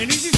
And he's